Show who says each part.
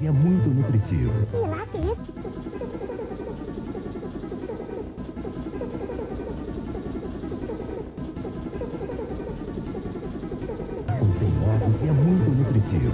Speaker 1: e é muito nutritivo. Contém ovos e é muito nutritivo.